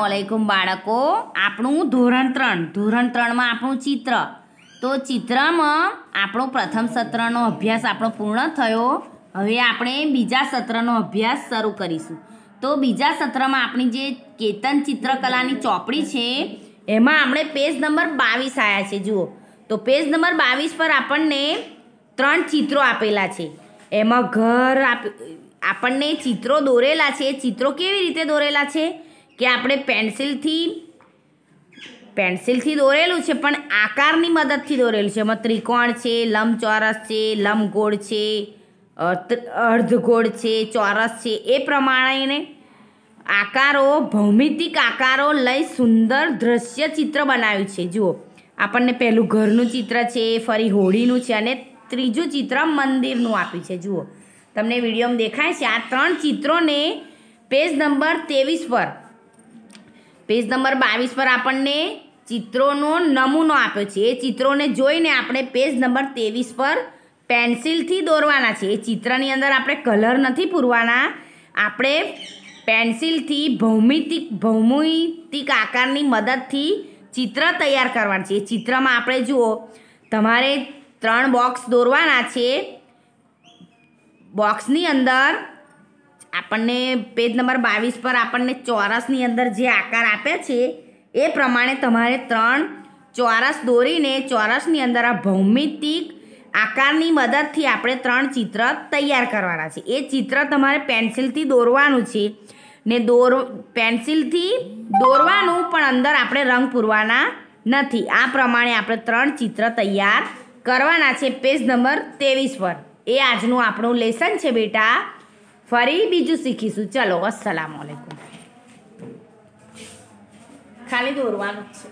વાલેકુમ બાળકો. આપણું ધોરણ ત્રણ. ધોરણ ત્રણમાં આપણું ચિત્ર. તો ચિત્રમાં આપણો પ્રથમ સત્રનો અભ્યાસ આપણો પૂર્ણ થયો. હવે આપણે બીજા સત્રનો અભ્યાસ શરૂ કરીશું. તો બીજા સત્રમાં આપણી જે કેતન ચિત્રકલાની ચોપડી છે, એમાં આપણે પેજ નંબર બાવીસ આવ્યા છે, જુઓ. તો પેજ નંબર બાવીસ પર આપણને ત્રણ ચિત્રો આપેલા છે. એમાં ઘર આપણને ચિત્રો દોરેલા છે. ચિત્રો કેવી રીતે દોરેલા છે? કે આપણે પેન્સિલથી પેન્સિલથી દોરેલું છે, પણ આકારની મદદથી દોરેલું છે. એમાં ત્રિકોણ છે, લંબચોરસ છે, લંબગોળ છે, અર્ધ- અર્ધગોળ છે, ચોરસ છે. એ પ્રમાણેને આકારો, ભૌમિતિક આકારો લઈ સુંદર દ્રશ્ય ચિત્ર બનાવ્યું છે. જુઓ, આપણને પહેલું ઘરનું ચિત્ર છે, ફરી હોળીનું છે અને ત્રીજું ચિત્ર મંદિરનું આપ્યું છે. જુઓ, તમને વિડીયોમાં દેખાય છે, આ ત્રણ ચિત્રોને પેજ નંબર ત્રેવીસ પર પેજ નંબર બાવીસ પર આપણને ચિત્રોનો નમૂનો આપ્યો છે. એ ચિત્રોને જોઈને આપણે પેજ નંબર ત્રેવીસ પર પેન્સિલથી દોરવાના છે. એ ચિત્રની અંદર આપણે કલર નથી પૂરવાના. આપણે પેન્સિલથી ભૌમિતિક ભૌમિતિક આકારની મદદથી ચિત્ર તૈયાર કરવાનું છે. એ ચિત્રમાં આપણે જુઓ, તમારે ત્રણ બોક્સ દોરવાના છે. બોક્સની અંદર આપણને પેજ નંબર બાવીસ પર આપણને ચોરસની અંદર જે આકાર આપ્યા છે, એ પ્રમાણે તમારે ત્રણ ચોરસ દોરીને ચોરસની અંદર આ ભૌમિતિક આકારની મદદથી આપણે ત્રણ ચિત્ર તૈયાર કરવાના છે. એ ચિત્ર તમારે પેન્સિલથી દોરવાનું છે ને દોર, પેન્સિલથી દોરવાનું પણ અંદર આપણે રંગ પૂરવાના નથી. આ પ્રમાણે આપણે ત્રણ ચિત્ર તૈયાર કરવાના છે પેજ નંબર ત્રેવીસ પર. એ આજનું આપણું લેસન છે બેટા. ફરી બીજું શીખીશું. ચલો અસલામ આલેકુમ ખાલી દોરવાનું છે.